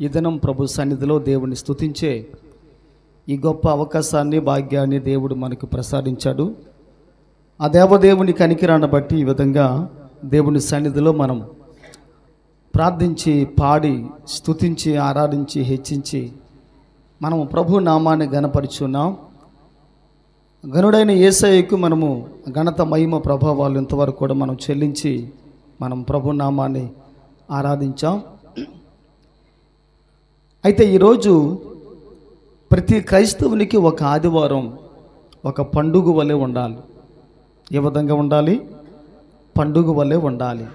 ఈ దినం ప్రభు సన్నిధిలో దేవుని స్తుతించే ఈ గొప్ప అవకాశాన్ని భాగ్యాన్ని దేవుడు మనకు ప్రసాదించాడు. ఆ దేవదేవుని కనికిరాన్ని బట్టి ఈ విధంగా దేవుని సన్నిధిలో మనం ప్రార్థించి పాడి స్తుతించి ఆరాధించి హెచ్చించి మనము ప్రభు నామాన్ని గణపరుచున్నాం గనుడైన ఏసఐకు మనము ఘనత మహిమ ప్రభావాలు ఇంతవరకు కూడా మనం చెల్లించి మనం ప్రభు నామాన్ని ఆరాధించాం. అయితే ఈరోజు ప్రతి క్రైస్తవునికి ఒక ఆదివారం ఒక పండుగ వలె ఉండాలి. ఏ విధంగా ఉండాలి? పండుగ వలె ఉండాలి.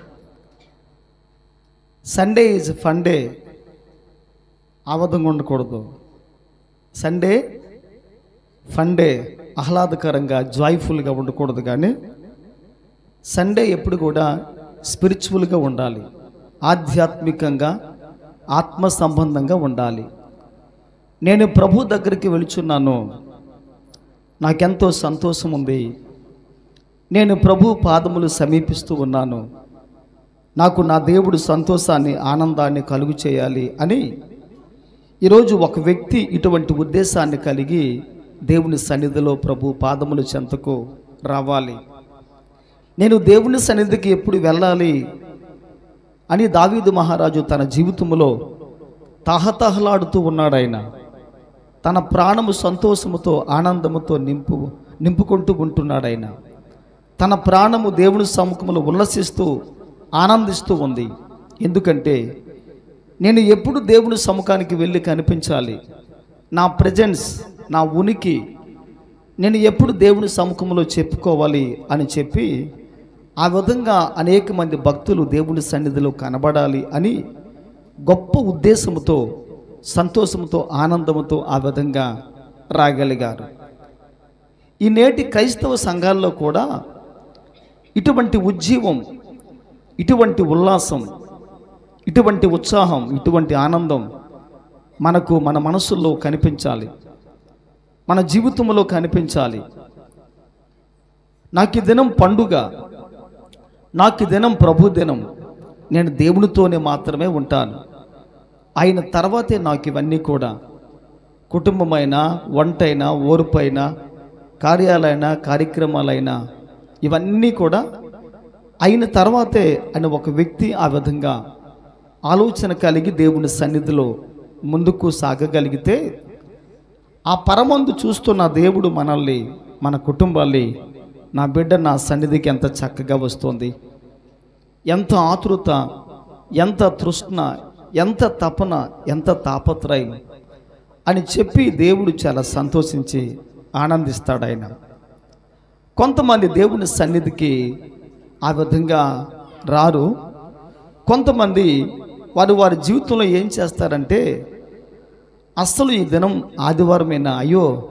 సండే ఈజ్ ఫండే ఆ విధంగా ఉండకూడదు. సండే ఫండే ఆహ్లాదకరంగా జాయ్ఫుల్గా ఉండకూడదు కానీ సండే ఎప్పుడు కూడా స్పిరిచువల్గా ఉండాలి. ఆధ్యాత్మికంగా ఆత్మ సంబంధంగా ఉండాలి. నేను ప్రభు దగ్గరికి వెళుచున్నాను. నాకెంతో సంతోషం ఉంది నేను ప్రభు పాదములు సమీపిస్తూ ఉన్నాను. నాకు నా దేవుడు సంతోషాన్ని ఆనందాన్ని కలుగు చేయాలి అని ఈరోజు ఒక వ్యక్తి ఇటువంటి ఉద్దేశాన్ని కలిగి దేవుని సన్నిధిలో ప్రభు పాదములు చెంతకు రావాలి. నేను దేవుని సన్నిధికి ఎప్పుడు వెళ్ళాలి? అని దావీదు మహారాజు తన జీవితంలో తహతహలాడుతూ ఉన్నాడు ఆయన. తన ప్రాణము సంతోషముతో ఆనందముతో నింపు నింపుకుంటూ ఉంటున్నాడు ఆయన. తన ప్రాణము దేవుని సముఖంలో ఉల్లసిస్తూ ఆనందిస్తూ ఉంది. ఎందుకంటే నేను ఎప్పుడు దేవుని సముఖానికి వెళ్ళి కనిపించాలి. నా ప్రజెన్స్ నా ఉనికి నేను ఎప్పుడు దేవుని సముఖంలో చెప్పుకోవాలి అని చెప్పి ఆ విధంగా అనేక మంది భక్తులు దేవుని సన్నిధిలో కనబడాలి అని గొప్ప ఉద్దేశంతో సంతోషంతో ఆనందంతో ఆ విధంగా రాగలిగారు. ఈ నేటి క్రైస్తవ సంఘాల్లో కూడా ఇటువంటి ఉజ్జీవం ఇటువంటి ఉల్లాసం ఇటువంటి ఉత్సాహం ఇటువంటి ఆనందం మనకు మన మనసుల్లో కనిపించాలి. మన జీవితంలో కనిపించాలి. నాకు ఈ దినం పండుగ. నాకు ఈ దినం ప్రభు దినం. నేను దేవునితోనే మాత్రమే ఉంటాను. ఆయన తర్వాతే నాకు ఇవన్నీ కూడా. కుటుంబమైన వంటైనా ఓర్పైన కార్యాలైనా కార్యక్రమాలైనా ఇవన్నీ కూడా అయిన తర్వాతే అని ఒక వ్యక్తి ఆ విధంగా ఆలోచన కలిగి దేవుని సన్నిధిలో ముందుకు సాగగలిగితే ఆ పరమందు చూస్తున్న దేవుడు మనల్ని మన కుటుంబాల్ని నా బిడ్డ నా సన్నిధికి ఎంత చక్కగా వస్తుంది. ఎంత ఆతృత ఎంత తృష్ణ ఎంత తపన ఎంత తాపత్రయం అని చెప్పి దేవుడు చాలా సంతోషించి ఆనందిస్తాడు ఆయన. కొంతమంది దేవుని సన్నిధికి ఆ విధంగా రారు. కొంతమంది వారు వారి జీవితంలో ఏం చేస్తారంటే అస్సలు ఈ దినం ఆదివారమైన? అయ్యో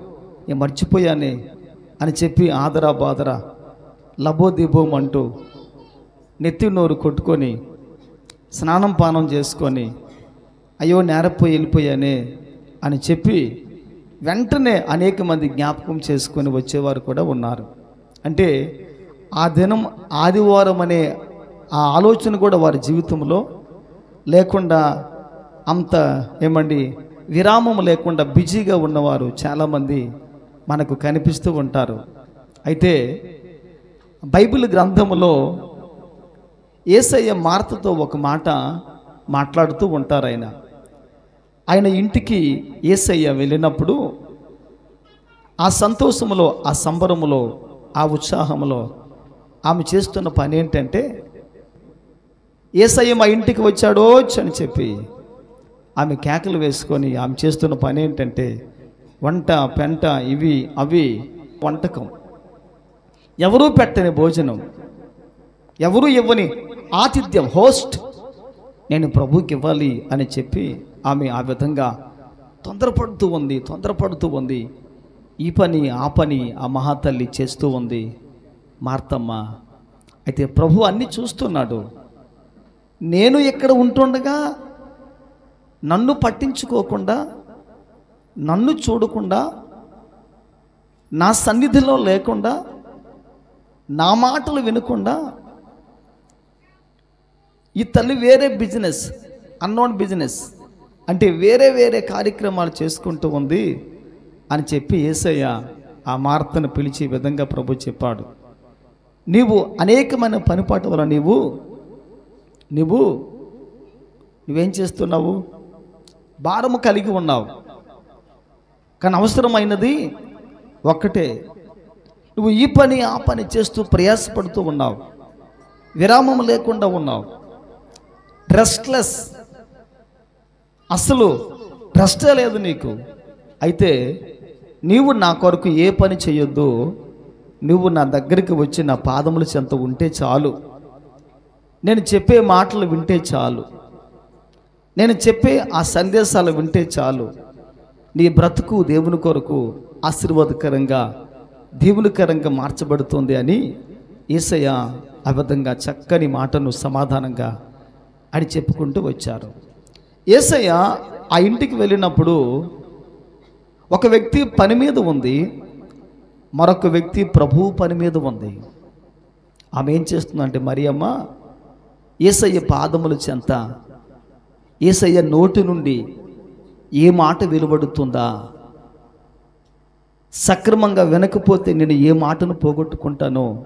నేను మర్చిపోయానే. అని చెప్పి ఆదరా బాదరా లబోదిబోం అంటూ నెత్తి నోరు కొట్టుకొని స్నానం పానం చేసుకొని అయ్యో నేరపోయి వెళ్ళిపోయానే అని చెప్పి వెంటనే అనేక మంది జ్ఞాపకం చేసుకొని వచ్చేవారు కూడా ఉన్నారు. అంటే ఆ దినం ఆదివారం అనే ఆ ఆలోచన కూడా వారి జీవితంలో లేకుండా అంత ఏమండి విరామం లేకుండా బిజీగా ఉన్నవారు చాలామంది మనకు కనిపిస్తూ ఉంటారు. అయితే బైబిల్ గ్రంథములో ఏసయ్య మార్తతో ఒక మాట మాట్లాడుతూ ఉంటారు ఆయన. ఆయన ఇంటికి ఏసయ్య వెళ్ళినప్పుడు ఆ సంతోషములో ఆ సంబరములో ఆ ఉత్సాహములో ఆమె చేస్తున్న పని ఏంటంటే ఏసయ్య మా ఇంటికి వచ్చాడో అని చెప్పి ఆమె కేకలు వేసుకొని ఆమె చేస్తున్న పని ఏంటంటే వంట పెంట ఇవి అవి వంటకం. ఎవరూ పెట్టని భోజనం ఎవరు ఇవ్వని ఆతిథ్యం హోస్ట్. నేను ప్రభుకి ఇవ్వాలి అని చెప్పి ఆమె ఆ విధంగా తొందరపడుతూ ఉంది తొందరపడుతూ ఉంది. ఈ పని ఆ పని ఆ మహాతల్లి చేస్తూ ఉంది. మార్తమ్మ అయితే ప్రభు అన్నీ చూస్తున్నాడు. నేను ఇక్కడ ఉంటుండగా నన్ను పట్టించుకోకుండా నన్ను చూడకుండా నా సన్నిధిలో లేకుండా నా మాటలు వినకుండా ఈ తల్లి వేరే బిజినెస్ అన్నోన్ బిజినెస్ అంటే వేరే వేరే కార్యక్రమాలు చేసుకుంటూ ఉంది అని చెప్పి ఏసయ్య ఆ మార్తను పిలిచి విధంగా ప్రభు చెప్పాడు. నీవు అనేకమైన పనిపాటు వల్ల నీవు నువ్వు నువ్వేం చేస్తున్నావు? భారము కలిగి ఉన్నావు. కానీ అవసరమైనది ఒక్కటే. నువ్వు ఈ పని ఆ పని చేస్తూ ప్రయాసపడుతూ ఉన్నావు. విరామం లేకుండా ఉన్నావు. రెస్ట్లెస్ అసలు రెస్టే లేదు నీకు. అయితే నీవు నా కొరకు ఏ పని చేయొద్దు. నువ్వు నా దగ్గరికి వచ్చి నా పాదముల చెంత ఉంటే చాలు. నేను చెప్పే మాటలు వింటే చాలు. నేను చెప్పే ఆ సందేశాలు వింటే చాలు. నీ బ్రతుకు దేవుని కొరకు ఆశీర్వాదకరంగా దేవునికరంగా మార్చబడుతుంది అని ఈసయ్య ఆ విధంగా చక్కని మాటను సమాధానంగా అని చెప్పుకుంటూ వచ్చారు. ఏసయ్య ఆ ఇంటికి వెళ్ళినప్పుడు ఒక వ్యక్తి పని మీద ఉంది మరొక వ్యక్తి ప్రభువు పని మీద ఉంది. ఆమె ఏం చేస్తుందంటే మరియమ్మ ఏసయ్య పాదముల చెంత ఏసయ్య నోటి నుండి ఏ మాట వెలువడుతుందా? సక్రమంగా వినకపోతే నేను ఏ మాటను పోగొట్టుకుంటానో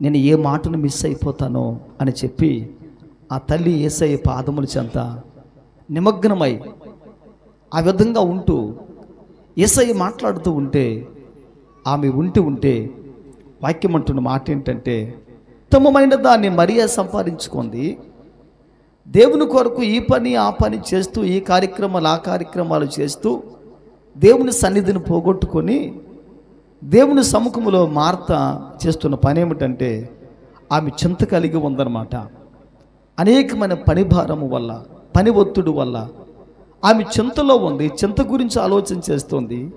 నేను ఏ మాటను మిస్ అయిపోతానో అని చెప్పి ఆ తల్లి ఏసయ్య పాదముల చెంత నిమగ్నమై ఆ విధంగా ఉంటూ ఏసయ్య మాట్లాడుతూ ఉంటే ఆమె ఉంటూ ఉంటే వాక్యం అంటున్న మాట ఏంటంటే ఉత్తమమైన దాన్ని మరియా సంపాదించుకుంది దేవుని కొరకు ఈ పని ఆ పని చేస్తూ ఈ కార్యక్రమాలు ఆ కార్యక్రమాలు చేస్తూ దేవుని సన్నిధిని పోగొట్టుకొని దేవుని సముఖములో మార్త చేస్తున్న పని ఏమిటంటే ఆమె చింత కలిగి ఉందన్నమాట. అనేకమైన పని భారము వల్ల పని ఒత్తిడి వల్ల ఆమె చింతలో ఉంది. చింత గురించి ఆలోచన చేస్తుంది.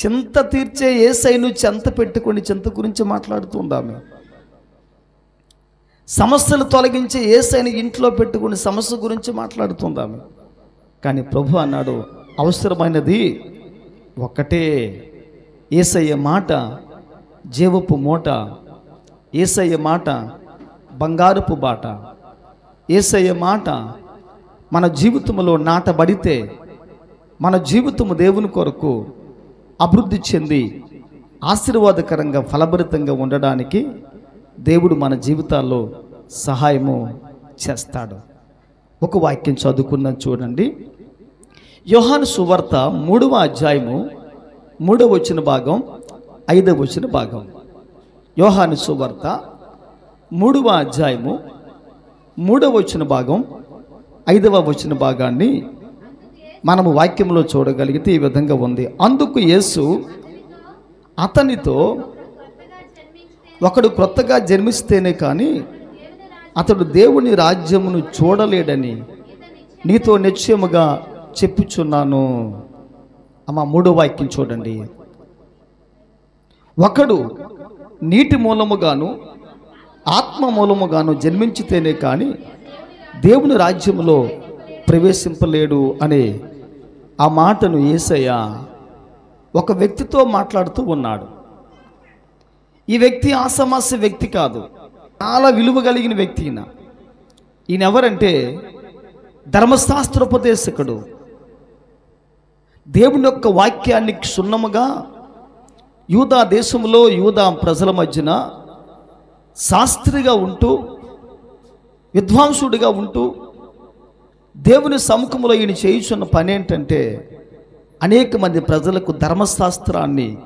చింత తీర్చే ఏ సైను చింత పెట్టుకొని చింత గురించి మాట్లాడుతుంది ఆమె. సమస్యలు తొలగించి ఏ ఇంట్లో పెట్టుకుని సమస్య గురించి మాట్లాడుతుంది ఆమె. కానీ ప్రభు అన్నాడు అవసరమైనది ఒక్కటే. ఏసయ్య మాట జీవపు మూట ఏసయ్య మాట బంగారపు బాట. ఏసయ్య మాట మన జీవితంలో నాటబడితే మన జీవితము దేవుని కొరకు అభివృద్ధి చెంది ఆశీర్వాదకరంగా ఫలభరితంగా ఉండడానికి దేవుడు మన జీవితాల్లో సహాయము చేస్తాడు. ఒక వాక్యం చదువుకున్నాం చూడండి. యోహాను సువార్త మూడవ అధ్యాయము మూడవ వచ్చిన భాగం ఐదవ వచ్చిన భాగం. యోహాను సువార్త మూడవ అధ్యాయము మూడవ వచ్చిన భాగం ఐదవ వచ్చిన భాగాన్ని మనము వాక్యంలో చూడగలిగితే ఈ విధంగా ఉంది. అందుకు యేసు అతనితో ఒకడు క్రొత్తగా జన్మిస్తేనే కానీ అతడు దేవుని రాజ్యమును చూడలేడని నీతో నిశ్చయముగా చెప్పుచున్నాను. అమ్మ మూడో వాక్యం చూడండి. ఒకడు నీటి మూలముగాను ఆత్మ మూలముగాను జన్మించితేనే కానీ దేవుని రాజ్యములో ప్రవేశింపలేడు అనే ఆ మాటను ఏసయ్య ఒక వ్యక్తితో మాట్లాడుతూ ఉన్నాడు. ఈ వ్యక్తి ఆసమాస్య వ్యక్తి కాదు. చాలా విలువ కలిగిన వ్యక్తి ఈయన. ఈయన ఎవరంటే ధర్మశాస్త్రోపదేశకుడు. దేవుని యొక్క వాక్యాన్ని క్షుణ్ణముగా యూదా దేశంలో యూదా ప్రజల మధ్యన శాస్త్రిగా ఉంటూ విద్వాంసుడిగా ఉంటూ దేవుని సముఖంలో ఈయన చేయుచున్న పని ఏంటంటే అనేక మంది ప్రజలకు ధర్మశాస్త్రాన్ని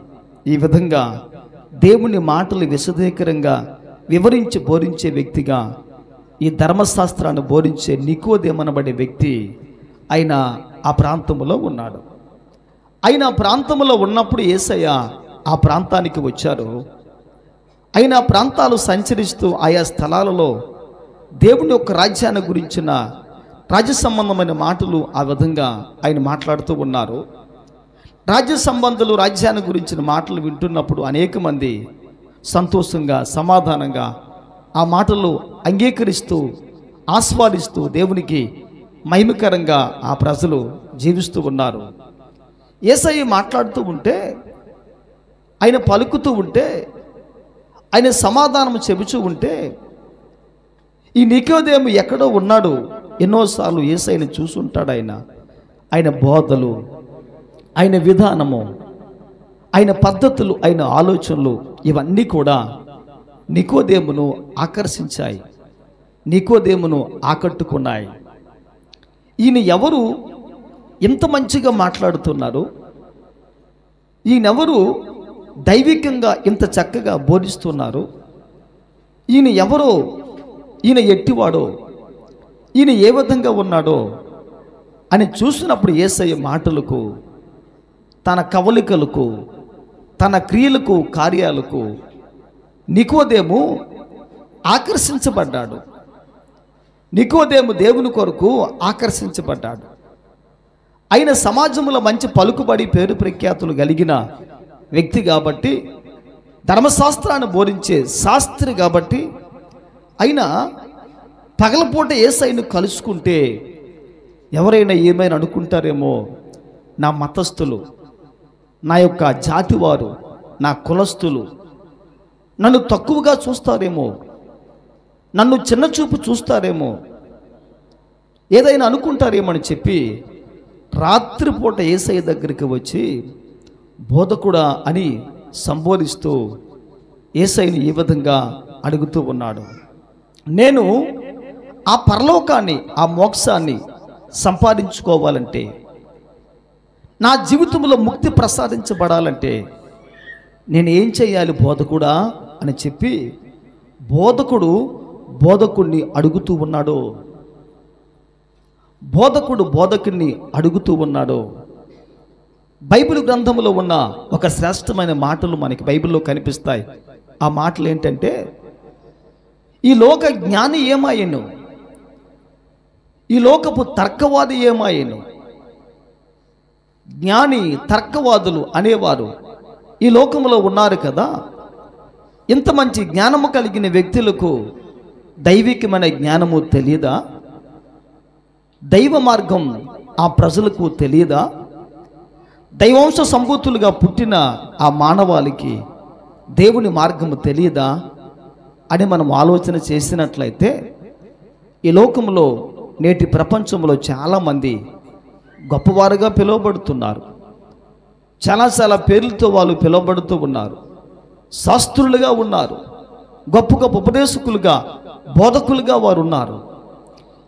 ఈ విధంగా దేవుని మాటలు విశదీకరంగా వివరించి బోధించే వ్యక్తిగా ఈ ధర్మశాస్త్రాన్ని బోధించే నికోదేమనబడే వ్యక్తి ఆయన ఆ ప్రాంతంలో ఉన్నాడు. ఆయన ఆ ప్రాంతంలో ఉన్నప్పుడు ఏసయ్య ఆ ప్రాంతానికి వచ్చారు. ఆయన ప్రాంతాలు సంచరిస్తూ ఆయా స్థలాలలో దేవుని యొక్క రాజ్యాన్ని గురించిన రాజ్య సంబంధమైన మాటలు ఆ విధంగా ఆయన మాట్లాడుతూ ఉన్నారు. రాజ్య సంబంధాలు రాజ్యాన్ని గురించిన మాటలు వింటున్నప్పుడు అనేక మంది సంతోషంగా సమాధానంగా ఆ మాటలు అంగీకరిస్తూ ఆస్వాదిస్తూ దేవునికి మహిమకరంగా ఆ ప్రజలు జీవిస్తూ ఉన్నారు. ఏసఐ మాట్లాడుతూ ఉంటే ఆయన పలుకుతూ ఉంటే ఆయన సమాధానం చెబుతూ ఉంటే ఈ నికోదేము ఎక్కడో ఉన్నాడు. ఎన్నోసార్లు ఏసైని చూసుంటాడు ఆయన. ఆయన బోధలు ఆయన విధానము ఆయన పద్ధతులు ఆయన ఆలోచనలు ఇవన్నీ కూడా నికోదేమును ఆకర్షించాయి నికోదేమును ఆకట్టుకున్నాయి. ఈయన ఎవరు? ఇంత మంచిగా మాట్లాడుతున్నారు. ఈయనెవరు? దైవికంగా ఇంత చక్కగా బోధిస్తున్నారు. ఈయన ఎవరో? ఈయన ఎట్టివాడో? ఈయన ఏ విధంగా ఉన్నాడో? అని చూసినప్పుడు ఏసయ్య మాటలకు తన కవలికలకు తన క్రియలకు కార్యాలకు నికోదేము ఆకర్షించబడ్డాడు. నికోదేము దేవుని కొరకు ఆకర్షించబడ్డాడు. ఆయన సమాజంలో మంచి పలుకుబడి పేరు ప్రఖ్యాతులు కలిగిన వ్యక్తి కాబట్టి ధర్మశాస్త్రాన్ని బోధించే శాస్త్రి కాబట్టి అయినా పగలపూట ఏసైను కలుసుకుంటే ఎవరైనా ఏమైనా అనుకుంటారేమో నా మతస్థులు నా యొక్క జాతివారు నా కులస్తులు నన్ను తక్కువగా చూస్తారేమో నన్ను చిన్న చూపు చూస్తారేమో ఏదైనా అనుకుంటారేమో అని చెప్పి రాత్రిపూట ఏసయ్య దగ్గరికి వచ్చి బోధకుడా అని సంబోధిస్తూ ఏసైని ఈ విధంగా అడుగుతూ ఉన్నాడు. నేను ఆ పరలోకాన్ని ఆ మోక్షాన్ని సంపాదించుకోవాలంటే నా జీవితంలో ముక్తి ప్రసాదించబడాలంటే నేను ఏం చేయాలి బోధకుడా అని చెప్పి బోధకుడు బోధకుడిని అడుగుతూ ఉన్నాడు. బోధకుడు బోధకుడిని అడుగుతూ ఉన్నాడు. బైబిల్ గ్రంథంలో ఉన్న ఒక శ్రేష్టమైన మాటలు మనకి బైబిల్లో కనిపిస్తాయి. ఆ మాటలు ఏంటంటే ఈ లోక జ్ఞాని ఏమాయను? ఈ లోకపు తర్కవాది ఏమాయను? జ్ఞాని తర్కవాదులు అనేవారు. ఈ లోకంలో ఉన్నారు కదా. ఇంత మంచి జ్ఞానము కలిగిన వ్యక్తులకు దైవికమైన జ్ఞానము తెలియదా దైవ మార్గం ఆ ప్రజలకు తెలియదా దైవాంశ సంభూతులుగా పుట్టిన ఆ మానవాళికి దేవుని మార్గము తెలియదా అని మనం ఆలోచన చేసినట్లయితే ఈ లోకంలో నేటి ప్రపంచంలో చాలామంది గొప్పవారుగా పిలువబడుతున్నారు. చాలా చాలా పేర్లతో వాళ్ళు పిలువబడుతూ ఉన్నారు. శాస్త్రులుగా ఉన్నారు. గొప్ప గొప్ప ఉపదేశకులుగా బోధకులుగా వారు ఉన్నారు.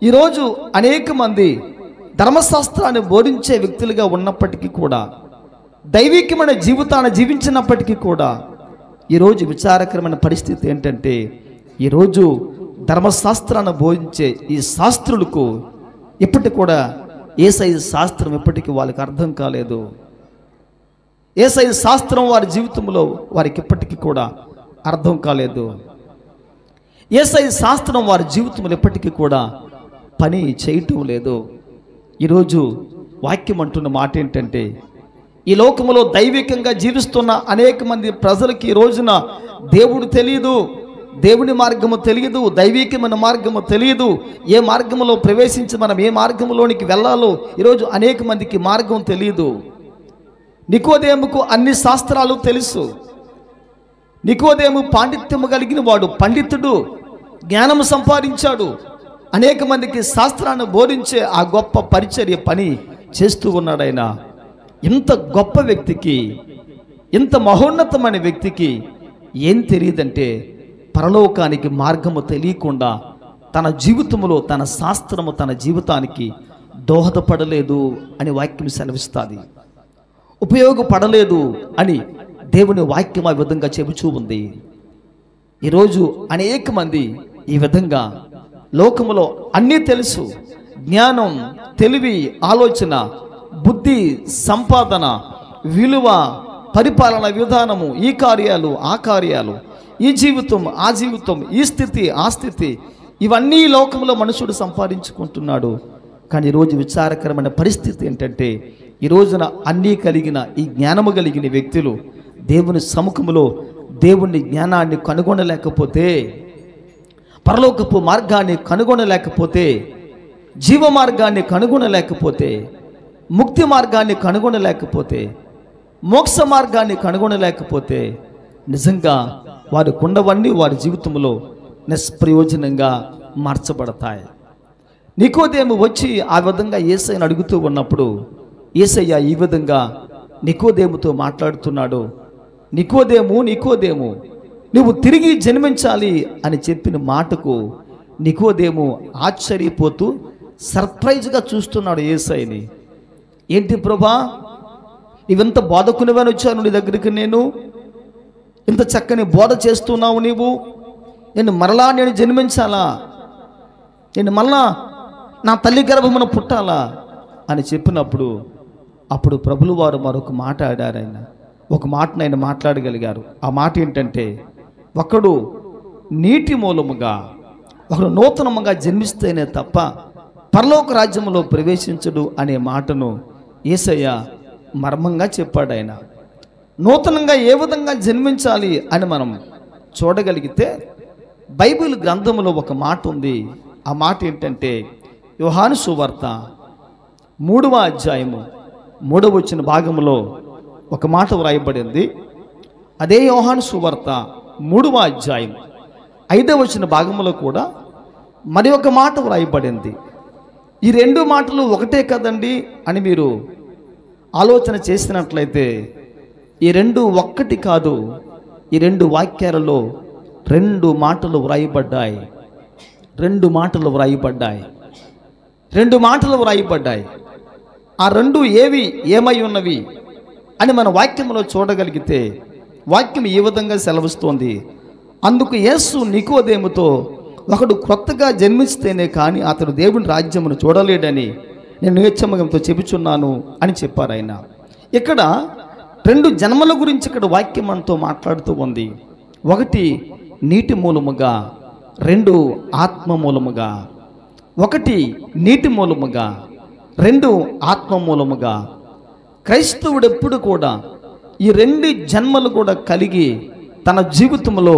ఈరోజు అనేక మంది ధర్మశాస్త్రాన్ని బోధించే వ్యక్తులుగా ఉన్నప్పటికీ కూడా దైవికమైన జీవితాన్ని జీవించినప్పటికీ కూడా ఈరోజు విచారకరమైన పరిస్థితి ఏంటంటే ఈరోజు ధర్మశాస్త్రాన్ని బోధించే ఈ శాస్త్రులకు ఇప్పటి కూడా ఏసై శాస్త్రం ఇప్పటికీ వాళ్ళకి అర్థం కాలేదు. ఏసై శాస్త్రం వారి జీవితంలో వారికి ఇప్పటికీ కూడా అర్థం కాలేదు. ఏసై శాస్త్రం వారి జీవితంలో ఎప్పటికీ కూడా పని చేయటం లేదు. ఈరోజు వాక్యం అంటున్న మాట ఏంటంటే ఈ లోకములో దైవికంగా జీవిస్తున్న అనేక మంది ప్రజలకి ఈ రోజున దేవుడు తెలియదు దేవుని మార్గము తెలియదు దైవీకమైన మార్గము తెలియదు. ఏ మార్గములో ప్రవేశించి మనం ఏ మార్గంలోనికి వెళ్ళాలో ఈరోజు అనేక మందికి మార్గం తెలియదు. నికోదేముకు అన్ని శాస్త్రాలు తెలుసు. నికోదేము పాండిత్యము కలిగిన వాడు పండితుడు జ్ఞానం సంపాదించాడు. అనేక మందికి శాస్త్రాన్ని బోధించే ఆ గొప్ప పరిచర్య పని చేస్తూ ఉన్నాడు ఆయన ఇంత గొప్ప వ్యక్తికి ఇంత మహోన్నతమైన వ్యక్తికి ఏం తెలియదంటే పరలోకానికి మార్గము తెలియకుండా తన జీవితంలో తన శాస్త్రము తన జీవితానికి దోహదపడలేదు అని వాక్యం సెలవిస్తుంది. ఉపయోగపడలేదు అని దేవుని వాక్యం ఆ విధంగా చెబుచూ ఉంది. ఈరోజు అనేక మంది ఈ విధంగా లోకములో అన్నీ తెలుసు. జ్ఞానం తెలివి ఆలోచన బుద్ధి సంపాదన విలువ పరిపాలన విధానము ఈ కార్యాలు ఆ కార్యాలు ఈ జీవితం ఆ జీవితం ఈ స్థితి ఆ స్థితి ఇవన్నీ లోకంలో మనుషుడు సంపాదించుకుంటున్నాడు. కానీ ఈరోజు విచారకరమైన పరిస్థితి ఏంటంటే ఈ రోజున అన్నీ కలిగిన ఈ జ్ఞానము కలిగిన వ్యక్తులు దేవుని సముఖములో దేవుని జ్ఞానాన్ని కనుగొనలేకపోతే పరలోకపు మార్గాన్ని కనుగొనలేకపోతే జీవ మార్గాన్ని కనుగొనలేకపోతే ముక్తి మార్గాన్ని కనుగొనలేకపోతే మోక్ష మార్గాన్ని కనుగొనలేకపోతే నిజంగా వారి కుండవన్నీ వారి జీవితంలో నిష్ప్రయోజనంగా మార్చబడతాయి. నికోదేము వచ్చి ఆ విధంగా ఏసైని అడుగుతూ ఉన్నప్పుడు ఏసయ్య ఈ విధంగా నికోదేముతో మాట్లాడుతున్నాడు. నికోదేము నికోదేము నువ్వు తిరిగి జన్మించాలి అని చెప్పిన మాటకు నికోదేము ఆశ్చర్యపోతూ సర్ప్రైజ్గా చూస్తున్నాడు ఏసైని. ఏంటి ప్రభా ఇవంత బాధకునివని వచ్చాను నీ దగ్గరికి నేను? ఇంత చక్కని బోధ చేస్తున్నావు నీవు. నేను మరలా నేను జన్మించాలా? నేను మళ్ళా నా తల్లి గర్భమున పుట్టాలా? అని చెప్పినప్పుడు అప్పుడు ప్రభులు వారు మరొక మాట ఆడారు ఆయన. ఒక మాటను ఆయన మాట్లాడగలిగారు. ఆ మాట ఏంటంటే ఒకడు నీటి మూలముగా ఒకడు నూతనముగా జన్మిస్తేనే తప్ప పరలోక రాజ్యములో ప్రవేశించడు అనే మాటను ఏసయ్య మర్మంగా చెప్పాడు ఆయన. నూతనంగా ఏ విధంగా జన్మించాలి అని మనం చూడగలిగితే బైబిల్ గ్రంథములో ఒక మాట ఉంది. ఆ మాట ఏంటంటే యోహాను సువార్త మూడవ అధ్యాయము మూడవ వచ్చిన భాగంలో ఒక మాట వ్రాయబడింది. అదే యోహాను సువార్త మూడవ అధ్యాయం ఐదవ వచ్చిన భాగంలో కూడా మరి ఒక మాట వ్రాయబడింది. ఈ రెండు మాటలు ఒకటే కదండి అని మీరు ఆలోచన చేసినట్లయితే ఈ రెండు ఒక్కటి కాదు ఈ రెండు వాక్యాలలో రెండు మాటలు వ్రాయబడ్డాయి. రెండు మాటలు వ్రాయబడ్డాయి. రెండు మాటలు వ్రాయబడ్డాయి. ఆ రెండు ఏవి ఏమై ఉన్నవి అని మన వాక్యంలో చూడగలిగితే వాక్యం ఈ విధంగా సెలవిస్తోంది. అందుకు యేసు నికోదేముతో ఒకడు కొత్తగా జన్మిస్తేనే కానీ అతడు దేవుని రాజ్యమును చూడలేడని నేను నిత్యమగంతో చెబుచున్నాను అని చెప్పారు ఆయన. ఇక్కడ రెండు జన్మల గురించి ఇక్కడ వాక్యం మనతో మాట్లాడుతూ ఉంది. ఒకటి నీటి మూలముగా రెండు ఆత్మ మూలముగా. ఒకటి నీటి మూలముగా రెండు ఆత్మ మూలముగా. క్రైస్తవుడు ఎప్పుడు కూడా ఈ రెండు జన్మలు కూడా కలిగి తన జీవితంలో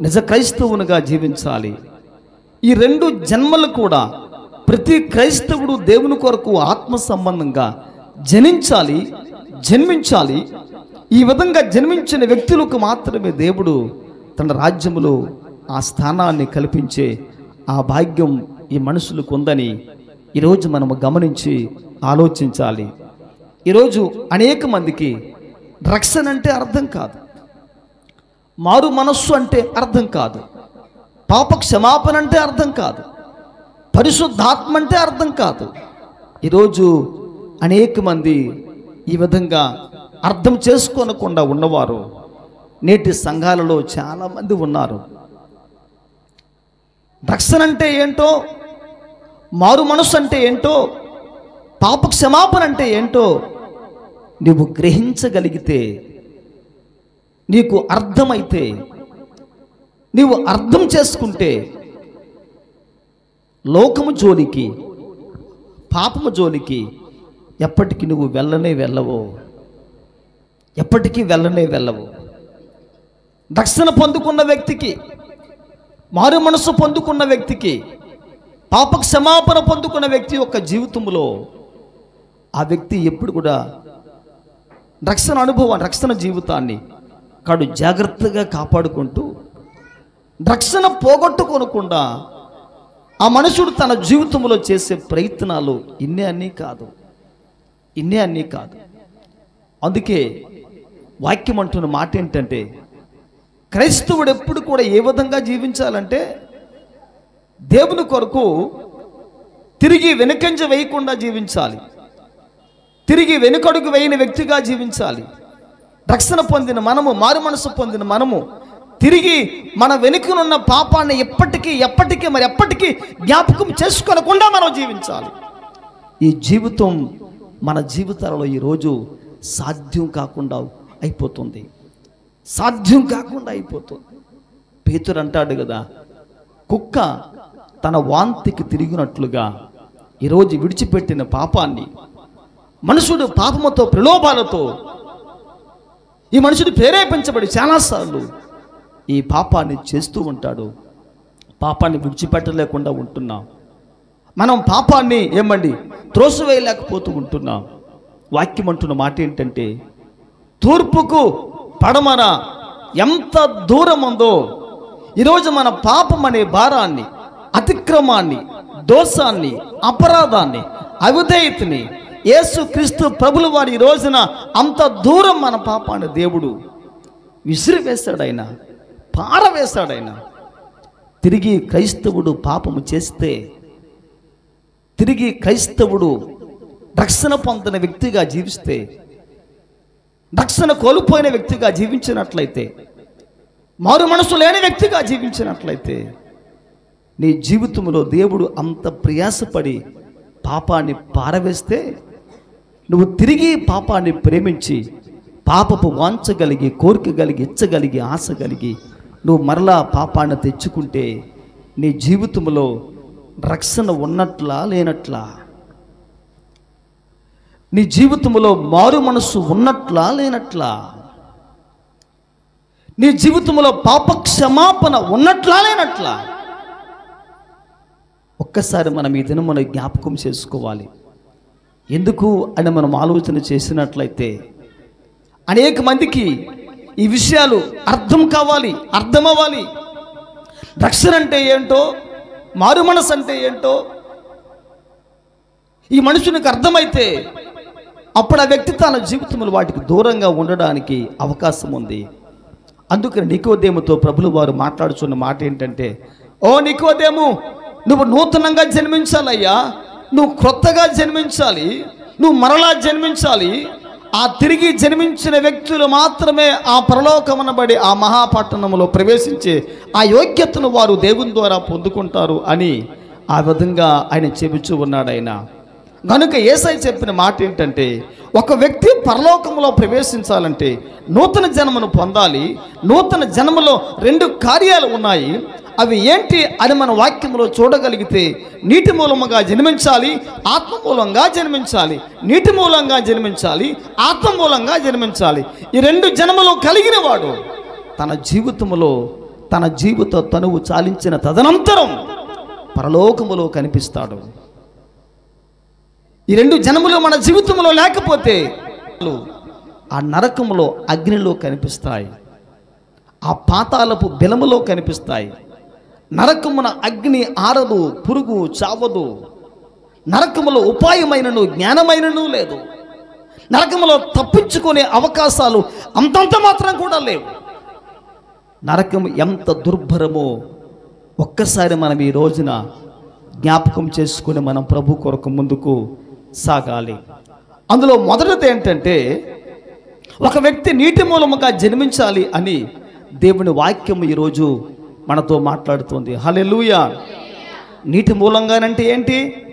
నిజ క్రైస్తవునిగా జీవించాలి. ఈ రెండు జన్మలు కూడా ప్రతి క్రైస్తవుడు దేవుని కొరకు ఆత్మ సంబంధంగా జనించాలి జన్మించాలి ఈ విధంగా జన్మించిన వ్యక్తులకు మాత్రమే దేవుడు తన రాజ్యములో ఆ స్థానాన్ని కల్పించే ఆ భాగ్యం ఈ మనుషులకు ఉందని ఈరోజు మనము గమనించి ఆలోచించాలి. ఈరోజు అనేక మందికి రక్షణ అంటే అర్థం కాదు. మారు మనస్సు అంటే అర్థం కాదు. పాప క్షమాపణ అంటే అర్థం కాదు. పరిశుద్ధాత్మ అంటే అర్థం కాదు. ఈరోజు అనేక మంది ఈ విధంగా అర్థం చేసుకోనకుండా ఉన్నవారు నేటి సంఘాలలో చాలామంది ఉన్నారు. రక్షణ అంటే ఏంటో మారు మనస్సు అంటే ఏంటో పాప క్షమాపణ అంటే ఏంటో నువ్వు గ్రహించగలిగితే నీకు అర్థమైతే నీవు అర్థం చేసుకుంటే లోకము జోలికి పాపము జోలికి ఎప్పటికీ నువ్వు వెళ్ళనే వెళ్ళవు. ఎప్పటికీ వెళ్ళనే వెళ్ళవు. రక్షణ పొందుకున్న వ్యక్తికి మారు మనసు పొందుకున్న వ్యక్తికి పాప క్షమాపణ పొందుకున్న వ్యక్తి యొక్క జీవితంలో ఆ వ్యక్తి ఎప్పుడు కూడా రక్షణ అనుభవం రక్షణ జీవితాన్ని కాడు జాగ్రత్తగా కాపాడుకుంటూ రక్షణ పోగొట్టుకోనకుండా ఆ మనుషుడు తన జీవితంలో చేసే ప్రయత్నాలు ఇన్నే అన్నీ కాదు. ఇన్నే అన్నీ కాదు. అందుకే వాక్యం అంటున్న మాట ఏంటంటే క్రైస్తవుడు ఎప్పుడు కూడా ఏ విధంగా జీవించాలంటే దేవుని కొరకు తిరిగి వెనుకంజ వేయకుండా జీవించాలి. తిరిగి వెనుకడుగు వేయని వ్యక్తిగా జీవించాలి. రక్షణ పొందిన మనము మారు మనసు పొందిన మనము తిరిగి మన వెనుకనున్న పాపాన్ని ఎప్పటికీ ఎప్పటికీ మరి ఎప్పటికీ జ్ఞాపకం చేసుకోనకుండా మనం జీవించాలి. ఈ జీవితం మన జీవితాలలో ఈరోజు సాధ్యం కాకుండా అయిపోతుంది. సాధ్యం కాకుండా అయిపోతుంది. పేతురు అంటాడు కదా కుక్క తన వాంతికి తిరిగినట్లుగా ఈరోజు విడిచిపెట్టిన పాపాన్ని మనుషుడు పాపముతో ప్రలోభాలతో ఈ మనుషుడు ప్రేరేపించబడి చాలాసార్లు ఈ పాపాన్ని చేస్తూ ఉంటాడు. పాపాన్ని విడిచిపెట్టలేకుండా ఉంటున్నాం. మనం పాపాన్ని ఏమండి త్రోసివేయలేకపోతూ ఉంటున్నాం. వాక్యం అంటున్న మాట ఏంటంటే తూర్పుకు పడమర ఎంత దూరం ఉందో ఈరోజు మన పాపం అనే భారాన్ని అతిక్రమాన్ని దోషాన్ని అపరాధాన్ని అవిధేయతని యేసు క్రీస్తు ప్రభులు వారి ఈ రోజున అంత దూరం మన పాపాన్ని దేవుడు విసిరివేశాడైనా పారవేశాడైనా తిరిగి క్రైస్తవుడు పాపము చేస్తే తిరిగి క్రైస్తవుడు రక్షణ పొందిన వ్యక్తిగా జీవిస్తే రక్షణ కోల్పోయిన వ్యక్తిగా జీవించినట్లయితే మారు మనసు లేని వ్యక్తిగా జీవించినట్లయితే నీ జీవితంలో దేవుడు అంత ప్రయాసపడి పాపాన్ని పారవేస్తే నువ్వు తిరిగి పాపాన్ని ప్రేమించి పాపపు వాంచగలిగి కోరిక కలిగి ఇచ్చగలిగి ఆశ కలిగి నువ్వు మరలా పాపాన్ని తెచ్చుకుంటే నీ జీవితంలో రక్షణ ఉన్నట్లా లేనట్లా నీ జీవితంలో మారు మనస్సు ఉన్నట్లా లేనట్లా? నీ జీవితంలో పాప క్షమాపణ ఉన్నట్లా లేనట్లా? ఒక్కసారి మనం ఈ దినం మనం జ్ఞాపకం చేసుకోవాలి. ఎందుకు అని మనం ఆలోచన చేసినట్లయితే అనేక మందికి ఈ విషయాలు అర్థం కావాలి అర్థమవ్వాలి. రక్షణ అంటే ఏంటో మారు మనసు అంటే ఏంటో ఈ మనుషునికి అర్థమైతే అప్పుడు ఆ వ్యక్తి తన జీవితంలో వాటికి దూరంగా ఉండడానికి అవకాశం ఉంది. అందుకని నికోదేముతో ప్రభులు వారు మాట్లాడుచున్న మాట ఏంటంటే ఓ నికోదేము నువ్వు నూతనంగా జన్మించాలయ్యా. నువ్వు క్రొత్తగా జన్మించాలి. నువ్వు మరలా జన్మించాలి. ఆ తిరిగి జన్మించిన వ్యక్తులు మాత్రమే ఆ పరలోకమనబడి ఆ మహాపట్టణంలో ప్రవేశించే ఆ యోగ్యతను వారు దేవుని ద్వారా పొందుకుంటారు అని ఆ విధంగా ఆయన చెబుతూ ఉన్నాడు ఆయన. కనుక ఏసై చెప్పిన మాట ఏంటంటే ఒక వ్యక్తి పరలోకంలో ప్రవేశించాలంటే నూతన జన్మను పొందాలి. నూతన జన్మలో రెండు కార్యాలు ఉన్నాయి. అవి ఏంటి అని మన వాక్యంలో చూడగలిగితే నీటి మూలముగా జన్మించాలి ఆత్మ మూలంగా జన్మించాలి నీటి మూలంగా జన్మించాలి ఆత్మ మూలంగా జన్మించాలి. ఈ రెండు జన్మలు కలిగిన వాడు తన జీవితంలో తన జీవిత తనువు చాలించిన తదనంతరం పరలోకములో కనిపిస్తాడు. ఈ రెండు జనములు మన జీవితంలో లేకపోతే ఆ నరకములో అగ్నిలో కనిపిస్తాయి. ఆ పాతాలపు బిలములో కనిపిస్తాయి. నరకమున అగ్ని ఆరదు పురుగు చావదు. నరకములో ఉపాయమైనను జ్ఞానమైనను లేదు. నరకములో తప్పించుకునే అవకాశాలు అంతంత మాత్రం కూడా లేవు. నరకం ఎంత దుర్భరమో ఒక్కసారి మనం ఈ రోజున జ్ఞాపకం చేసుకుని మనం ప్రభు కొరకు ముందుకు సాగాలి. అందులో మొదటిది ఏంటంటే ఒక వ్యక్తి నీటి మూలముగా జన్మించాలి అని దేవుని వాక్యం ఈరోజు మనతో మాట్లాడుతుంది. హలెలుయ నీటి మూలంగానంటే ఏంటి?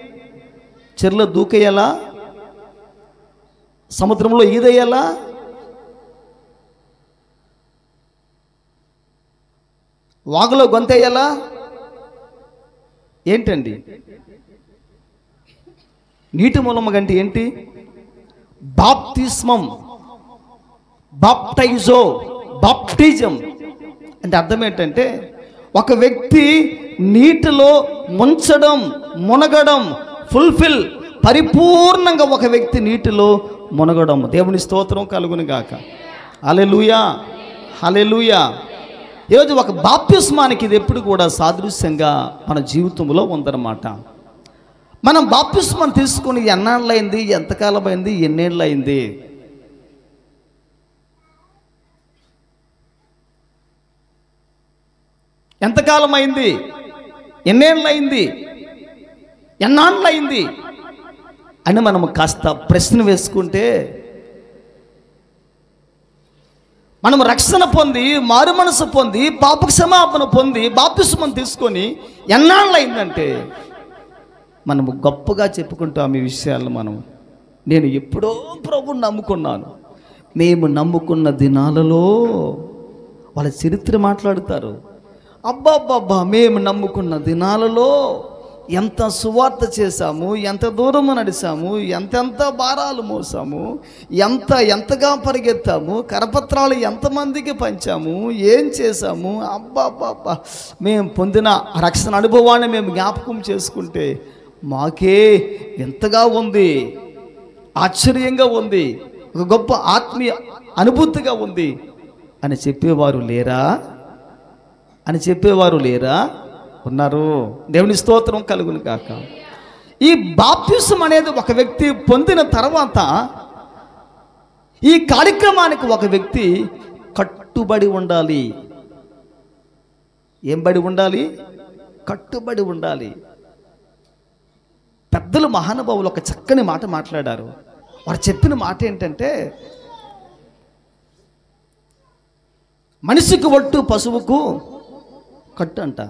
చెర్ల దూకేయాలా? సముద్రంలో ఈదేయాలా? వాగులో గొంతేయాలా? ఏంటండి? నీటి మూలము అంటే ఏంటి? బాప్తిస్మం. బాప్టైజో. బాప్టిజం. అంటే అర్థం ఏంటంటే ఒక వ్యక్తి నీటిలో ముంచడం మునగడం ఫుల్ఫిల్ పరిపూర్ణంగా ఒక వ్యక్తి నీటిలో మునగడం. దేవుని స్తోత్రం కలుగును గాక. అలెలుయా హలెలూయా ఈరోజు ఒక బాప్తిస్మానికి ఇది ఎప్పుడు కూడా సాదృశ్యంగా మన జీవితంలో ఉందన్నమాట. మనం బాప్తిస్మం తీసుకుని ఎన్నాళ్ళైంది ఎంతకాలం అయింది ఎన్నేళ్ళయింది? ఎంతకాలం అయింది ఎన్నేళ్ళయింది? ఎన్నాళ్ళయింది? అని మనం కాస్త ప్రశ్న వేసుకుంటే మనం రక్షణ పొంది మారు మనసు పొంది పాప క్షమాపణ పొంది బాప్తిస్మం తీసుకొని ఎన్నాళ్ళయిందంటే మనము గొప్పగా చెప్పుకుంటాం ఈ విషయాలను మనం. నేను ఎప్పుడో ప్రభుని నమ్ముకున్నాను. మేము నమ్ముకున్న దినాలలో వాళ్ళ చరిత్ర మాట్లాడుతారు. అబ్బాబ్బాబ్బా మేము నమ్ముకున్న దినాలలో ఎంత సువార్త చేశాము ఎంత దూరము నడిచాము ఎంతెంత భారాలు మోసాము ఎంత ఎంతగా పరిగెత్తాము కరపత్రాలు ఎంతమందికి పంచాము ఏం చేశాము అబ్బాబ్బాబ్బా. మేము పొందిన రక్షణ అనుభవాన్ని మేము జ్ఞాపకం చేసుకుంటే మాకే ఎంతగా ఉంది ఆశ్చర్యంగా ఉంది ఒక గొప్ప ఆత్మీయ అనుభూతిగా ఉంది అని చెప్పేవారు లేరా? అని చెప్పేవారు లేరా? ఉన్నారు. దేవుని స్తోత్రం కలుగును కాక ఈ బాప్తిసం అనేది ఒక వ్యక్తి పొందిన తర్వాత ఈ కార్యక్రమానికి ఒక వ్యక్తి కట్టుబడి ఉండాలి. ఏం బడి ఉండాలి? కట్టుబడి ఉండాలి. పెద్దలు మహానుభావులు ఒక చక్కని మాట మాట్లాడారు. వారు చెప్పిన మాట ఏంటంటే మనిషికి ఒట్టు పశువుకు కట్టు అంట.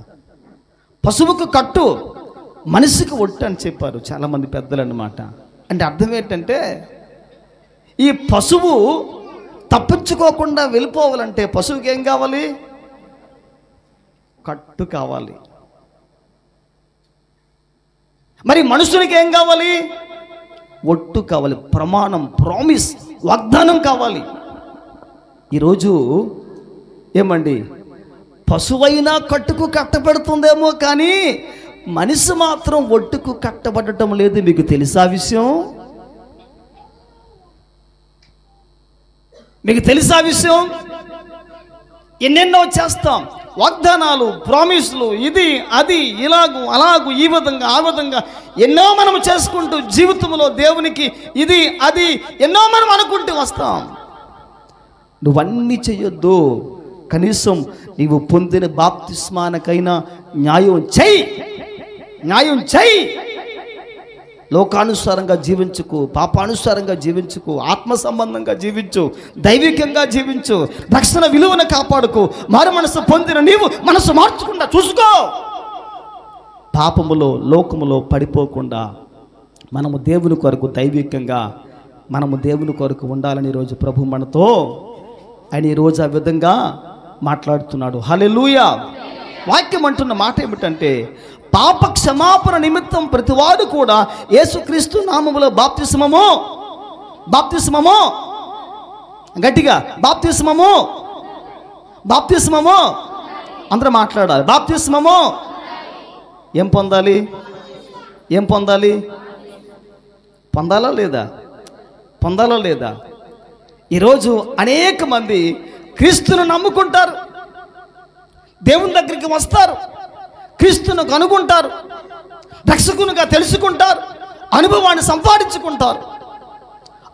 పశువుకు కట్టు మనిషికి ఒట్టు అని చెప్పారు చాలామంది పెద్దలు అన్నమాట. అంటే అర్థం ఏంటంటే ఈ పశువు తప్పించుకోకుండా వెళ్ళిపోవాలంటే పశువుకి ఏం కావాలి? కట్టు కావాలి. మరి మనుషునికి ఏం కావాలి? ఒట్టు కావాలి ప్రమాణం ప్రామిస్ వాగ్దానం కావాలి. ఈరోజు ఏమండి? పశువైనా కట్టుకు కట్టబడుతుందేమో కానీ మనిషి మాత్రం ఒట్టుకు కట్టబడటం లేదు. మీకు తెలుసా విషయం? మీకు తెలుసా విషయం? ఎన్నెన్నో చేస్తాం. వాగ్దానాలు ప్రామిస్లు ఇది అది ఇలాగు అలాగు ఈ విధంగా ఆ విధంగా ఎన్నో మనం చేసుకుంటూ జీవితంలో దేవునికి ఇది అది ఎన్నో మనం అనుకుంటూ వస్తాం. నువ్వన్నీ చెయ్యొద్దు. కనీసం నీవు పొందిన బాప్తిస్మానకైనా న్యాయం చెయ్యి. న్యాయం చెయ్యి. లోకానుసారంగా జీవించుకు పాపానుసారంగా జీవించుకు ఆత్మ సంబంధంగా జీవించు దైవికంగా జీవించు రక్షణ విలువను కాపాడుకు మారు మనసు పొందిన నీవు మనసు మార్చకుండా చూసుకో. పాపములో లోకములో పడిపోకుండా మనము దేవుని కొరకు దైవికంగా మనము దేవుని కొరకు ఉండాలని ఈరోజు ప్రభు మనతో ఆయన ఈరోజు ఆ విధంగా మాట్లాడుతున్నాడు. హలెలూయా వాక్యం అంటున్న మాట ఏమిటంటే పాప క్షమాపణ నిమిత్తం ప్రతివాడు కూడా యేసుక్రీస్తు నామములో బాప్తిస్మము. బాప్తిస్మము. గట్టిగా బాప్తిస్మము. బాప్తిస్మము. అందరూ మాట్లాడాలి. బాప్తిస్మము. ఏం పొందాలి? ఏం పొందాలి? పొందాలా లేదా? పొందాలా లేదా? ఈరోజు అనేక మంది క్రీస్తును నమ్ముకుంటారు. దేవుని దగ్గరికి వస్తారు. క్రీస్తును కనుగొంటారు రక్షకునిగా తెలుసుకుంటారు అనుభవాన్ని సంపాదించుకుంటారు.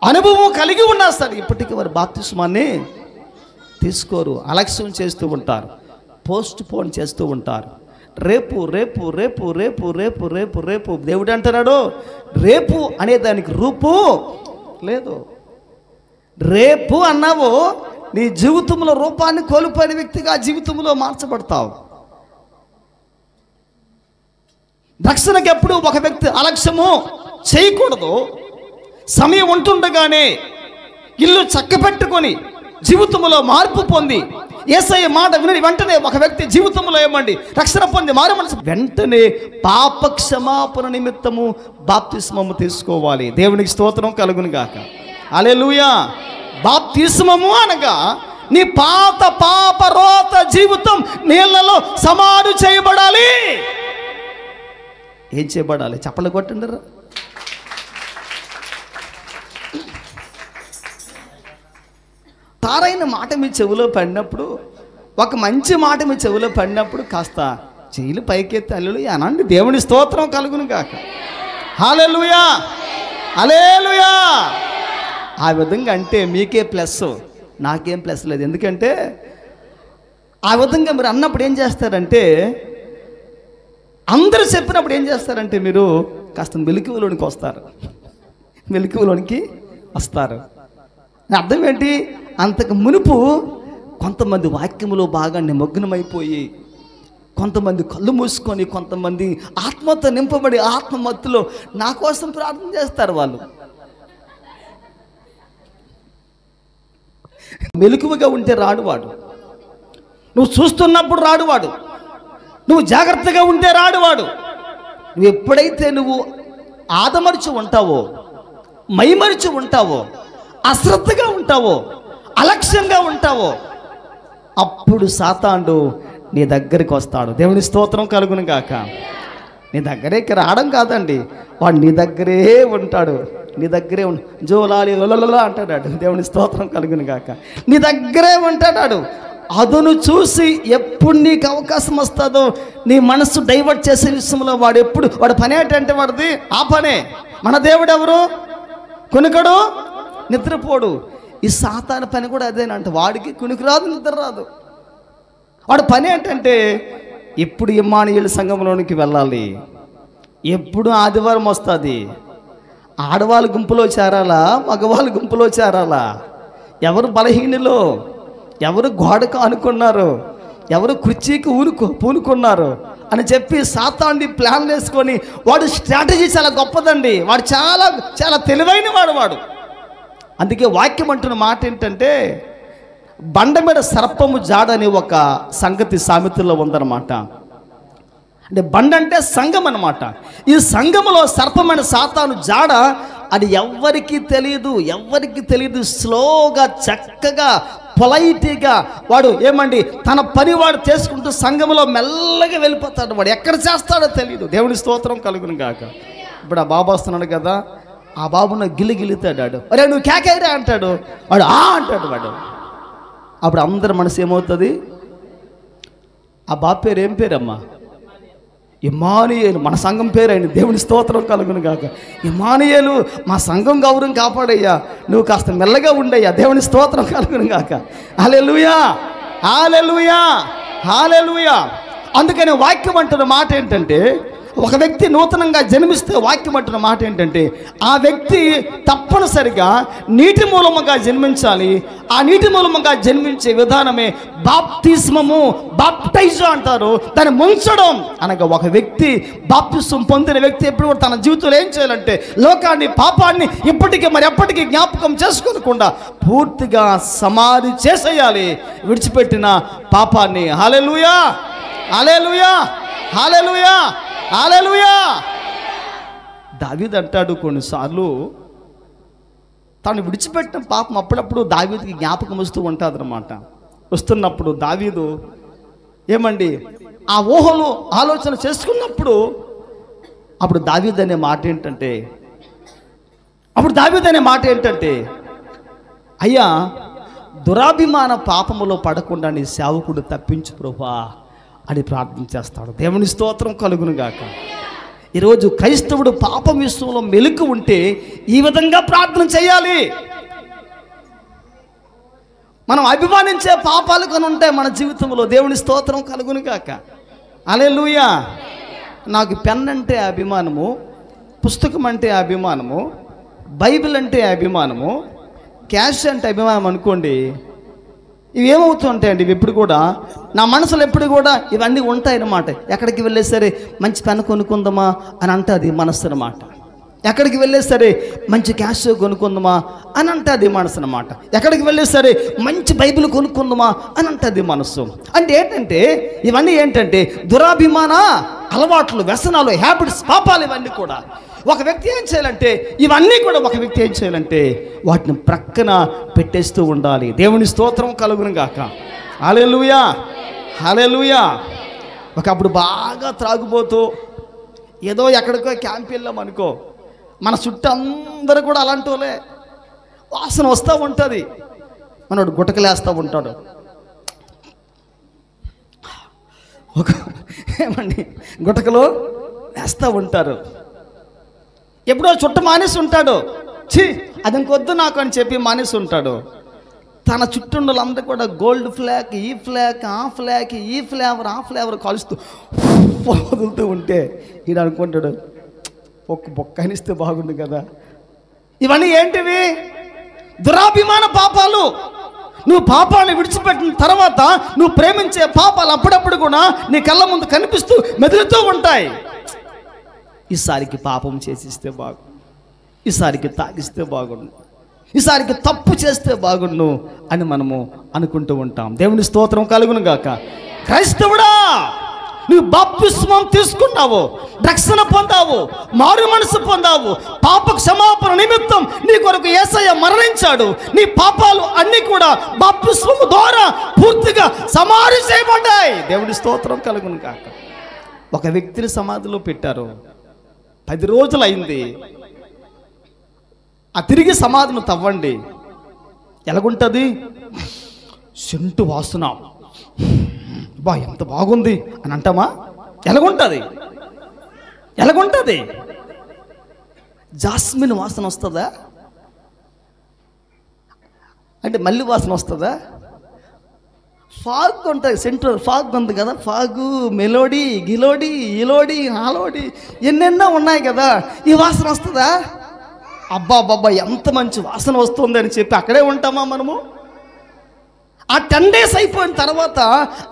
అనుభవం కలిగి ఉన్నా సరే ఇప్పటికీ వారు బాప్తిస్మాన్ని తీసుకోరు అలక్ష్యం చేస్తూ ఉంటారు పోస్ట్ పోన్ చేస్తూ ఉంటారు. రేపు రేపు రేపు రేపు రేపు రేపు రేపు దేవుడు అంటున్నాడు రేపు అనే దానికి రూపు లేదు. రేపు అన్నావు నీ జీవితంలో రూపాన్ని కోల్పోయిన వ్యక్తిగా జీవితంలో మార్చబడతావు. రక్షణకి ఎప్పుడు ఒక వ్యక్తి అలక్ష్యము చేయకూడదు. సమయం ఉంటుండగానే ఇల్లు చక్కపెట్టుకొని జీవితంలో మార్పు పొంది ఏసఐ మాట విని వెంటనే ఒక వ్యక్తి జీవితంలో ఏమండి? రక్షణ పొంది మారు మనసు. వెంటనే పాప క్షమాపణ నిమిత్తము బాప్తిస్మము తీసుకోవాలి. దేవునికి స్తోత్రం కలుగును గాక. అలెలుయా బాప్తిస్మము అనగా నీ పాత పాప రోత జీవితం నీళ్ళలో సమాధి చేయబడాలి. ఏం చేయబడాలి? చెప్పలు కొట్టండి రా. తారైన మాట మీ చెవిలో పడినప్పుడు ఒక మంచి మాట మీ చెవిలో పడినప్పుడు కాస్త చెయ్యిలు పైకెత్తి అల్లులు అనండి దేవుని స్తోత్రం కలుగును కాక హాలెలుయా అలేలుయా ఆ విధంగా అంటే మీకే ప్లస్ నాకేం ప్లస్ లేదు. ఎందుకంటే ఆ విధంగా మీరు అన్నప్పుడు ఏం చేస్తారంటే అందరూ చెప్పినప్పుడు ఏం చేస్తారంటే మీరు కాస్త మెలకువలోనికి వస్తారు. మెలకువలోనికి వస్తారు. అర్థం ఏంటి? అంతకు మునుపు కొంతమంది వాక్యములో బాగా నిమగ్నమైపోయి కొంతమంది కళ్ళు మూసుకొని కొంతమంది ఆత్మతో నింపబడి ఆత్మమత్తులో నా కోసం ప్రార్థన చేస్తారు వాళ్ళు. మెలకువగా ఉంటే రాడు వాడు. నువ్వు చూస్తున్నప్పుడు రాడు వాడు. నువ్వు జాగ్రత్తగా ఉంటే రాడు వాడు. నువ్వు ఎప్పుడైతే నువ్వు ఆదమరిచి ఉంటావో మైమరిచి ఉంటావో అశ్రద్ధగా ఉంటావో అలక్ష్యంగా ఉంటావో అప్పుడు సాతాండు నీ దగ్గరికి వస్తాడు. దేవుని స్తోత్రం కలుగును గాక. నీ దగ్గరే రావడం కాదండి. వాడు నీ దగ్గరే ఉంటాడు. నీ దగ్గరే ఉం జోలాలి లొలలొల అంటాడాడు దేవుని స్తోత్రం కలుగును గాక. నీ దగ్గరే ఉంటాడాడు అదును చూసి ఎప్పుడు నీకు అవకాశం వస్తుందో నీ మనస్సు డైవర్ట్ చేసే విషయంలో వాడు ఎప్పుడు వాడు పని ఏంటంటే వాడిది ఆ పనే. మన దేవుడు ఎవరు కొనుకడు? నిద్రపోడు. ఈ సాతాన పని కూడా అదేనంట. వాడికి కునుకు రాదు నిద్ర రాదు వాడు పని ఏంటంటే ఎప్పుడు ఇమ్మానియుల సంఘంలోనికి వెళ్ళాలి. ఎప్పుడు ఆదివారం వస్తుంది. ఆడవాళ్ళ గుంపులో చేరాలా? మగవాళ్ళ గుంపులో చేరాలా? ఎవరు బలహీనులో? ఎవరు గోడకు అనుకున్నారు ఎవరు కుర్చీకి ఊనుకు పూనుకున్నారు అని చెప్పి సాతాండి ప్లాన్ వేసుకొని వాడు స్ట్రాటజీ చాలా గొప్పదండి. వాడు చాలా చాలా తెలివైన వాడు వాడు. అందుకే వాక్యం అంటున్న మాట ఏంటంటే బండ మీద సర్పము జాడని ఒక సంగతి సామెతల్లో ఉందన్నమాట. అంటే బండ అంటే సంఘం అనమాట ఈ సంఘములో సర్పమైన సాతాను జాడ అది ఎవ్వరికీ తెలియదు ఎవ్వరికి తెలియదు స్లోగా చక్కగా పొలైటీగా వాడు ఏమండి తన పని వాడు చేసుకుంటూ సంఘంలో మెల్లగా వెళ్ళిపోతాడు వాడు. ఎక్కడ చేస్తాడో తెలియదు దేవుని స్తోత్రం కలుగును కాక ఇప్పుడు ఆ బాబు వస్తున్నాడు కదా ఆ బాబును గిల్లి అరే నువ్వు కేకైరా? అంటాడు. వాడు ఆ అంటాడు వాడు. అప్పుడు అందరి మనసు ఏమవుతుంది? ఆ బాబు పేరు ఏం పేరమ్మా? ఇమానియేలు మన సంఘం పేరు ఆయన దేవుని స్తోత్రం కలుగును కాక ఇమానియేలు మా సంఘం గౌరవం కాపాడయ్యా. నువ్వు కాస్త మెల్లగా ఉండయ్యా. దేవుని స్తోత్రం కలుగును కాక హాలెలుయా హాలెలుయా హాలెలుయా అందుకని వాక్యం అంటున్న మాట ఏంటంటే ఒక వ్యక్తి నూతనంగా జన్మిస్తే వాక్యం అంటున్న మాట ఏంటంటే ఆ వ్యక్తి తప్పనిసరిగా నీటి మూలముగా జన్మించాలి. ఆ నీటి మూలముగా జన్మించే విధానమే బాప్తిస్మము బాప్టైజ్ అంటారు. దాన్ని ముంచడం అనగా ఒక వ్యక్తి బాప్తిస్వం పొందిన వ్యక్తి ఎప్పుడు కూడా తన జీవితంలో ఏం చేయాలంటే లోకాన్ని పాపాన్ని ఇప్పటికీ మరి ఎప్పటికీ జ్ఞాపకం చేసుకోకుండా పూర్తిగా సమాధి చేసేయాలి. విడిచిపెట్టిన పాపాన్ని. హాలెలుయా హాలే హాలెలుయా ఆలెలుయా దావీద్ అంటాడు కొన్నిసార్లు తను విడిచిపెట్టిన పాపం అప్పుడప్పుడు దావీదుకి జ్ఞాపకం వస్తూ ఉంటుంది అనమాట వస్తున్నప్పుడు దావీదు ఏమండి ఆ ఊహలో ఆలోచన చేసుకున్నప్పుడు అప్పుడు దావీద్ అనే మాట ఏంటంటే అప్పుడు దావీద్ అనే మాట ఏంటంటే అయ్యా దురాభిమాన పాపములో పడకుండా నీ సేవకుడు తప్పించు ప్రభా అని ప్రార్థన చేస్తాడు. దేవుని స్తోత్రం కలుగును గాక ఈరోజు క్రైస్తవుడు పాపం విషయంలో మెలుకు ఉంటే ఈ విధంగా ప్రార్థన చేయాలి. మనం అభిమానించే పాపాలు కొని ఉంటాయి మన జీవితంలో దేవుని స్తోత్రం కలుగును గాక అలే నాకు పెన్ అంటే అభిమానము పుస్తకం అంటే అభిమానము బైబిల్ అంటే అభిమానము క్యాష్ అంటే అభిమానం అనుకోండి ఇవి ఏమవుతుంటాయండి? ఇవి ఎప్పుడు కూడా? నా మనసులో ఎప్పుడు కూడా ఇవన్నీ ఉంటాయన్నమాట. ఎక్కడికి వెళ్ళే సరే మంచి పెన్ కొనుక్కుందామా అని అంటుంది మనసు అనమాట ఎక్కడికి వెళ్ళే సరే మంచి క్యాష్ కొనుక్కుందామా అని అంటుంది మనసు అనమాట ఎక్కడికి వెళ్ళే సరే మంచి బైబిల్ కొనుక్కుందామా అని అంటుంది మనసు అంటే ఏంటంటే ఇవన్నీ ఏంటంటే దురాభిమాన అలవాట్లు వ్యసనాలు హ్యాబిట్స్ పాపాలు ఇవన్నీ కూడా. ఒక వ్యక్తి ఏం చేయాలంటే ఇవన్నీ కూడా ఒక వ్యక్తి ఏం చేయాలంటే వాటిని ప్రక్కన పెట్టేస్తూ ఉండాలి. దేవుని స్తోత్రం కలుగును గాక హాలెలుయా హాలెలుయా ఒకప్పుడు బాగా త్రాగుపోతూ ఏదో ఎక్కడికో క్యాంప్ వెళ్ళాం అనుకో మన చుట్టూ అందరూ కూడా అలాంటి వాళ్ళే. వాసన వస్తూ ఉంటుంది. మనోడు గుటకలేస్తూ ఉంటాడు. ఒక ఏమండి? గుటకలు వేస్తూ ఉంటారు. ఎప్పుడో చుట్ట మానేసి ఉంటాడు ఛీ అది ఇంకొద్దు నాకు అని చెప్పి మానేసి ఉంటాడు తన చుట్టూ వాళ్ళందరూ కూడా గోల్డ్ ఫ్లాక్ ఈ ఫ్లాక్ ఆ ఫ్లాక్ ఈ ఫ్లేవర్ ఆ ఫ్లేవర్ కాలుస్తూ వదులుతూ ఉంటే ఈడు అనుకుంటాడు ఒక్క బొక్క అనిస్తే బాగుండు కదా. ఇవన్నీ ఏంటివి? దురాభిమాన పాపాలు. నువ్వు పాపాన్ని విడిచిపెట్టిన తర్వాత నువ్వు ప్రేమించే పాపాలు అప్పుడప్పుడు కూడా నీ కళ్ళ ముందు కనిపిస్తూ మెదులుతూ ఉంటాయి. ఈసారికి పాపం చేసిస్తే బాగు ఈసారికి తాగిస్తే బాగుండు. ఈసారికి తప్పు చేస్తే బాగుండు అని మనము అనుకుంటూ ఉంటాం. దేవుని స్తోత్రం కలుగును గాక. క్రైస్తవుడా నువ్వు బాప్తిస్మం తీసుకున్నావు రక్షణ పొందావు మారు మనసు పొందావు పాప క్షమాపణ నిమిత్తం నీ కొరకు ఏసయ్య మరణించాడు. నీ పాపాలు అన్నీ కూడా బాప్తిస్మం ద్వారా పూర్తిగా సమాధి చేయబడ్డాయి. దేవుని స్తోత్రం కలుగును కాక ఒక వ్యక్తిని సమాధిలో పెట్టారు. పది రోజులు అయింది ఆ తిరిగి సమాధిని తవ్వండి. ఎలాగుంటుంది? సెంటు వాసన. బా ఎంత బాగుంది అని అంటామా? ఎలాగుంటుంది? ఎలాగుంటుంది? జాస్మిన్ వాసన వస్తుందా? అంటే మల్లి వాసన వస్తుందా? ఫాగ్ ఉంటుంది సెంట్రల్ ఫాగ్ ఉంది కదా ఫాగు మెలోడీ గిలోడీ ఇలోడీ హాలోడీ ఎన్నెన్నో ఉన్నాయి కదా. ఈ వాసన వస్తుందా? అబ్బా అబ్బా ఎంత మంచి వాసన వస్తుంది అని చెప్పి అక్కడే ఉంటామా మనము? ఆ టెన్ డేస్ అయిపోయిన తర్వాత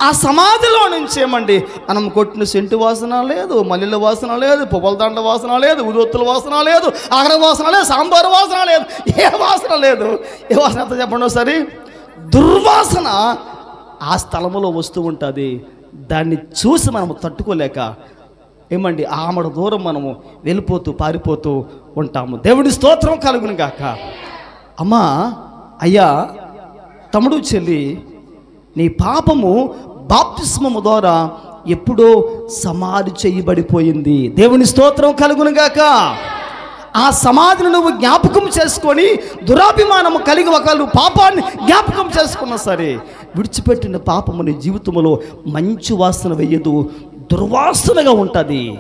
ఆ సమాధిలో నుంచి ఏమండి? మనం కొట్టిన సెంటు వాసన లేదు మల్లెల వాసన లేదు పువ్వుల దండ వాసన లేదు ఉదొత్తుల వాసన లేదు ఆగర వాసన లేదు సాంబారు వాసన లేదు ఏ వాసన లేదు. ఏ వాసన ఎంత చెప్పండి ఒకసారి. దుర్వాసన ఆ స్థలములో వస్తూ ఉంటుంది. దాన్ని చూసి మనము తట్టుకోలేక ఏమండి ఆమడ దూరం మనము వెళ్ళిపోతూ పారిపోతూ ఉంటాము. దేవుడి స్తోత్రం కలుగును గాక. అమ్మా అయ్యా తమ్ముడు చెల్లి నీ పాపము బాప్తిస్మము ద్వారా ఎప్పుడో సమాధి చేయబడిపోయింది. దేవుని స్తోత్రం కలుగునుగాక ఆ సమాధిని నువ్వు జ్ఞాపకం చేసుకొని దురాభిమానము కలిగి ఒకళ్ళు పాపాన్ని జ్ఞాపకం చేసుకున్నా సరే విడిచిపెట్టిన పాపము నీ జీవితంలో మంచి వాసన వెయ్యదు దుర్వాసనగా ఉంటుంది.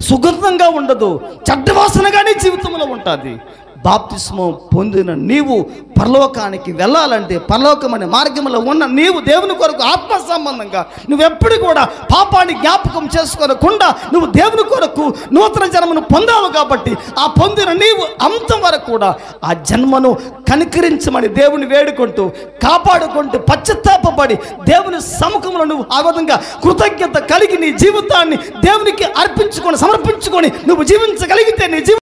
సుగంధంగా ఉండదు చెడ్డ వాసనగానే జీవితంలో ఉంటుంది. బాప్తిస్మం పొందిన నీవు పరలోకానికి వెళ్ళాలంటే పరలోకం అనే మార్గంలో ఉన్న నీవు దేవుని కొరకు ఆత్మ సంబంధంగా నువ్వెప్పుడు కూడా పాపాన్ని జ్ఞాపకం చేసుకోనకుండా నువ్వు దేవుని కొరకు నూతన జన్మను పొందావు కాబట్టి ఆ పొందిన నీవు అంతం వరకు కూడా ఆ జన్మను కనికరించమని దేవుని వేడుకుంటూ కాపాడుకుంటూ పశ్చత్తాపడి దేవుని సముఖంలో నువ్వు ఆ విధంగా కృతజ్ఞత కలిగి నీ జీవితాన్ని దేవునికి అర్పించుకొని సమర్పించుకొని నువ్వు జీవించగలిగితే నీ జీవితం